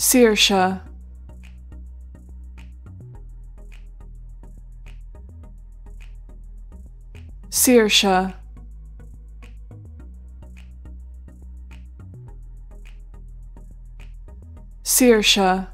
Sirsha. Sirsha. Sirsha.